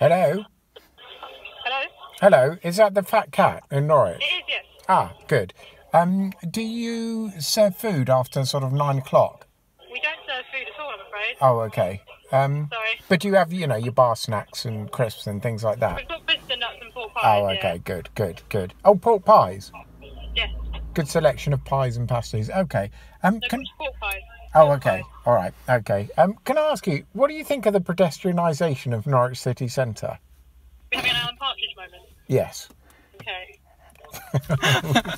Hello? Hello? Hello, is that the Fat Cat in Norwich? It is, yes. Ah, good. Um, do you serve food after sort of nine o'clock? We don't serve food at all, I'm afraid. Oh, okay. Um, Sorry. but you have, you know, your bar snacks and crisps and things like that. We've got biscuit nuts and pork pies. Oh, okay, good, good, good. Oh, pork pies. Yes. Good selection of pies and pasties. Okay. Um, No, can, pork pies? Oh, okay. All right. Okay. Um, can I ask you, what do you think of the pedestrianisation of Norwich City Centre? We're having an Alan Partridge moment. Yes. Okay.